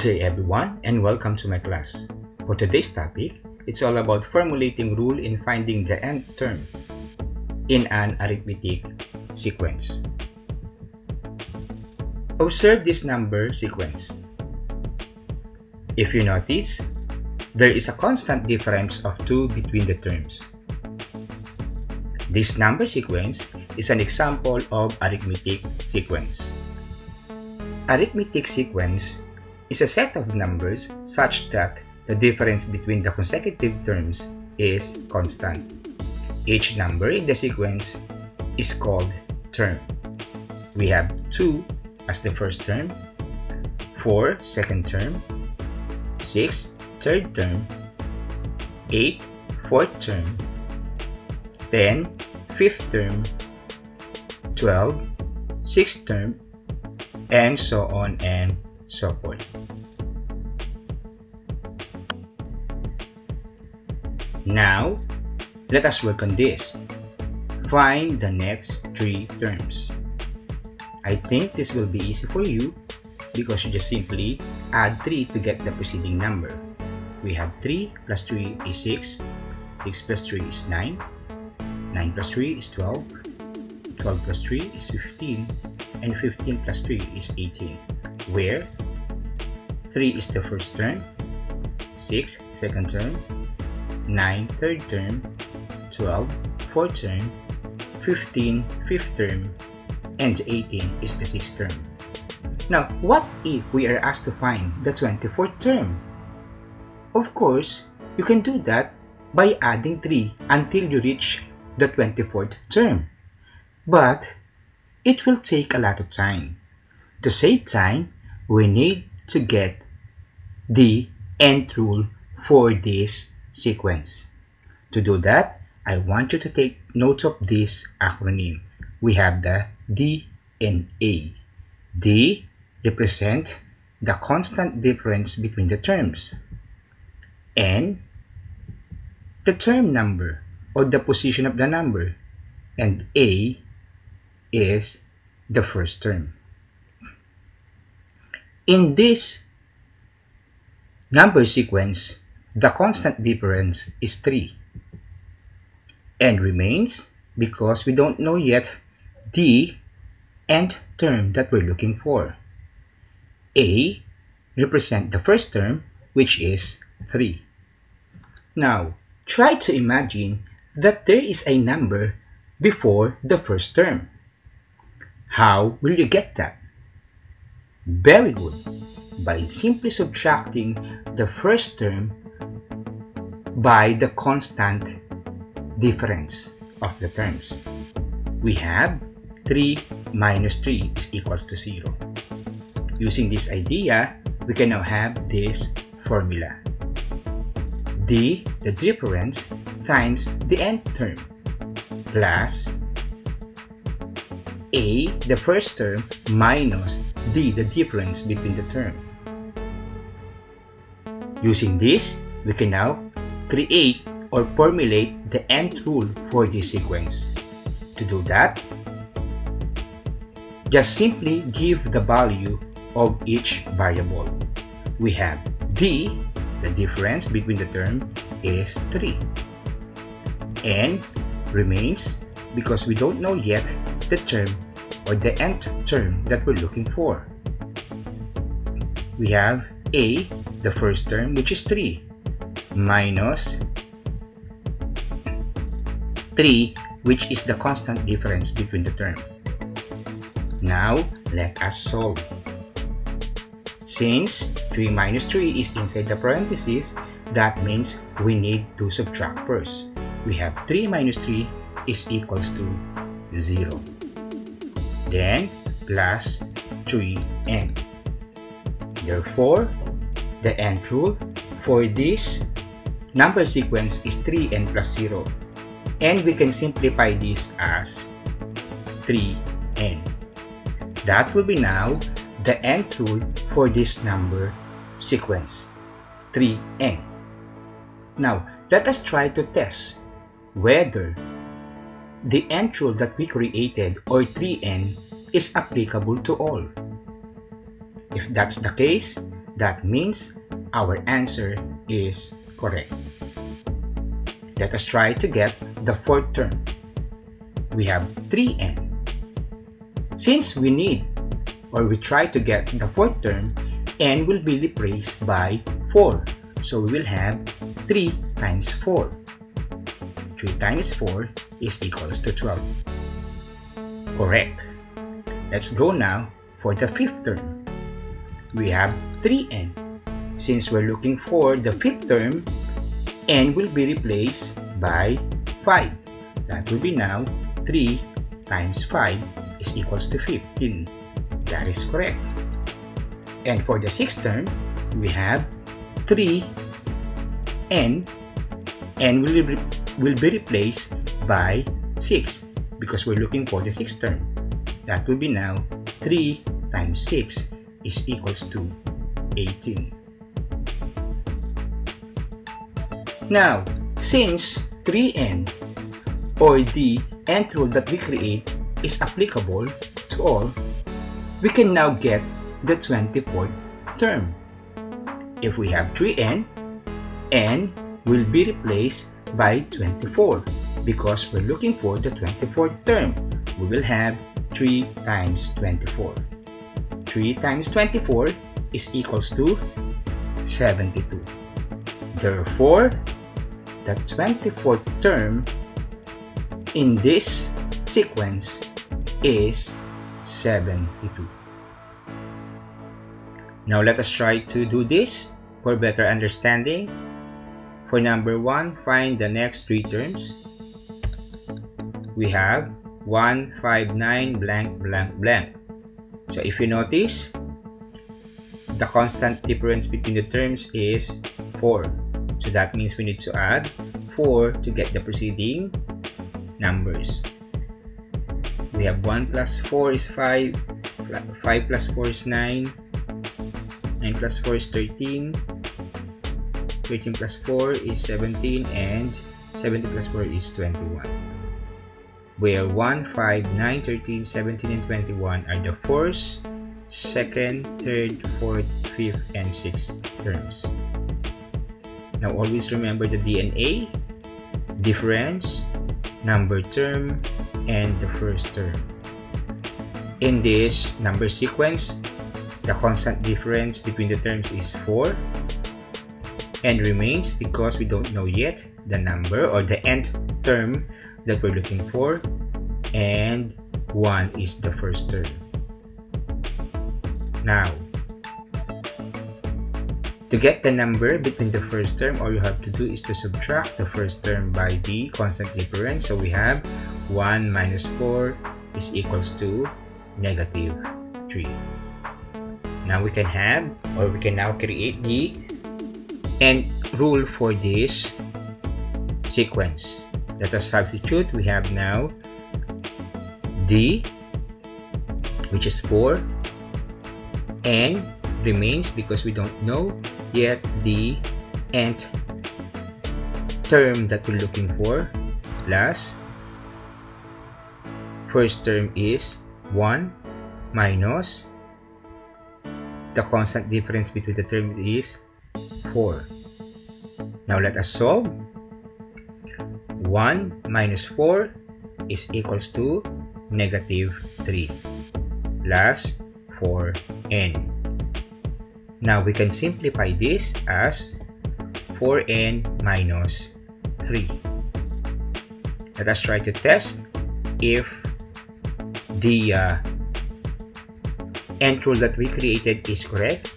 Good day everyone and welcome to my class. For today's topic, it's all about formulating rule in finding the nth term in an arithmetic sequence. Observe this number sequence. If you notice, there is a constant difference of 2 between the terms. This number sequence is an example of arithmetic sequence. Arithmetic sequence is a set of numbers such that the difference between the consecutive terms is constant. Each number in the sequence is called term. We have 2 as the first term, 4 second term, 6 third term, 8 fourth term, 10 fifth term, 12 sixth term, and so on and forth. Now, let us work on this. Find the next three terms. I think this will be easy for you because you just simply add 3 to get the preceding number. We have 3 plus 3 is 6, 6 plus 3 is 9, 9 plus 3 is 12, 12 plus 3 is 15, and 15 plus 3 is 18 where 3 is the first term, 6 second term, 9 third term, 12 fourth term, 15 fifth term, and 18 is the sixth term. Now, what if we are asked to find the 24th term? Of course, you can do that by adding 3 until you reach the 24th term. But it will take a lot of time. To save time, we need to get the nth rule for this sequence. To do that, I want you to take note of this acronym. We have the D and A. D represent the constant difference between the terms. N, the term number or the position of the number. And A is the first term. In this number sequence, the constant difference is 3 and remains because we don't know yet the nth term that we're looking for. A represent the first term which is 3. Now, try to imagine that there is a number before the first term. How will you get that? Very good. By simply subtracting the first term by the constant difference of the terms. We have 3 minus 3 is equals to 0. Using this idea, we can now have this formula. D, the difference, times the nth term, plus A, the first term, minus D, the difference between the term. Using this, we can now create or formulate the nth rule for this sequence. To do that, just simply give the value of each variable. We have D, the difference between the term is 3. N remains because we don't know yet the term or the nth term that we're looking for. We have a, the first term, which is 3, minus 3, which is the constant difference between the term. Now, let us solve. Since 3 minus 3 is inside the parentheses, that means we need to subtract first. We have 3 minus 3 is equals to 0 then plus 3n. Therefore, the nth rule for this number sequence is 3n plus 0 and we can simplify this as 3n. That will be now the nth rule for this number sequence 3n. Now, let us try to test whether the nth rule that we created or 3n is applicable to all. If that's the case, That means our answer is correct. Let us try to get the fourth term. We have 3n. Since we need or we try to get the fourth term, n will be replaced by 4. So we will have 3 times 4. 3 times 4 is equals to 12. Correct. Let's go now for the fifth term. We have 3n. Since we're looking for the fifth term, n will be replaced by 5. That will be now 3 times 5 is equals to 15. That is correct. And for the sixth term, we have 3 n n will be, will be replaced by 6 because we're looking for the sixth term. That will be now 3 times 6 is equals to 18. Now, since 3n or the nth rule that we create is applicable to all, we can now get the 24th term. If we have 3n, n will be replaced by 24 because we're looking for the 24th term. We will have 3 times 24. 3 times 24 is equals to 72. Therefore, the 24th term in this sequence is 72. Now let us try to do this for better understanding. For number 1, find the next three terms. We have 1, 5, 9, blank, blank, blank. So if you notice, the constant difference between the terms is 4. So that means we need to add 4 to get the preceding numbers. We have 1 plus 4 is 5, 5 plus 4 is 9, 9 plus 4 is 13, 13 plus 4 is 17, and 70 plus 4 is 21. Where 1, 5, 9, 13, 17, and 21 are the first, second, third, fourth, fifth, and sixth terms. Now always remember the DNA, difference, number term, and the first term. In this number sequence, the constant difference between the terms is 4 and remains because we don't know yet the number or the nth term that we're looking for and 1 is the first term. Now, to get the number between the first term, all you have to do is to subtract the first term by the constant difference. So we have 1 minus 4 is equals to negative 3. Now we can have, or we can now create the nth rule for this sequence. Let us substitute. We have now d, which is 4, and remains because we don't know yet the nth term that we're looking for. Plus first term is 1 minus the constant difference between the term is 4 now let us solve 1 minus 4 is equals to negative 3 plus 4n now we can simplify this as 4n minus 3. Let us try to test if the uh, nth rule that we created is correct.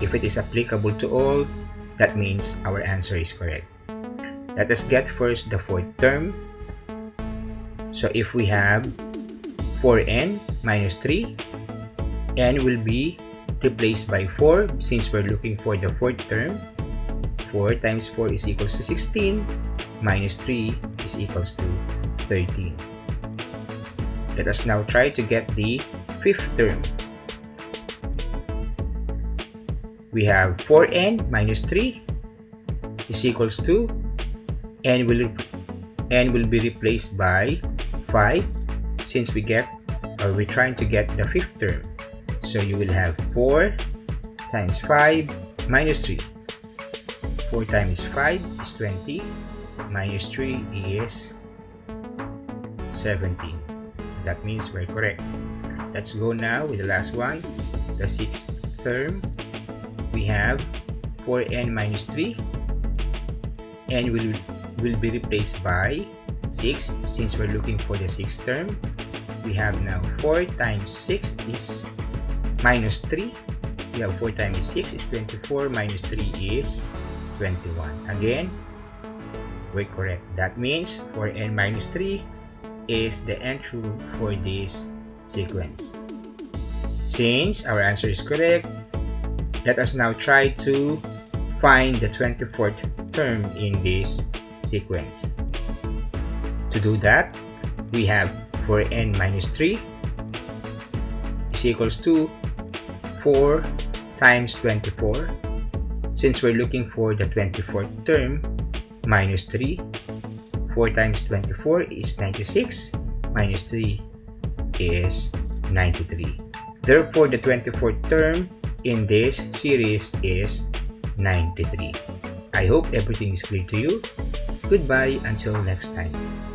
If it is applicable to all, that means our answer is correct. Let us get first the fourth term. So if we have 4n minus 3, n will be replaced by 4 since we're looking for the fourth term. 4 times 4 is equals to 16 minus 3 is equals to 13. Let us now try to get the fifth term. We have 4n minus 3 is equals to n will n will be replaced by 5 since we get or we're trying to get the fifth term so you will have 4 times 5 minus 3. 4 times 5 is 20 minus 3 is 17. That means we're correct. Let's go now with the last one, the sixth term. We have 4n minus 3 n will, will be replaced by 6 since we're looking for the sixth term. We have now 4 times 6 is minus 3. We have 4 times 6 is 24 minus 3 is 21. Again, we're correct. That means 4n minus 3 is the nth rule for this sequence. Since our answer is correct, let us now try to find the 24th term in this sequence. To do that, we have 4n minus 3 is equals to 4 times 24. Since we're looking for the 24th term, minus 3. 4 times 24 is 96. Minus 3 is 93. Therefore, the 24th term in this series is 93. I hope everything is clear to you. Goodbye until next time.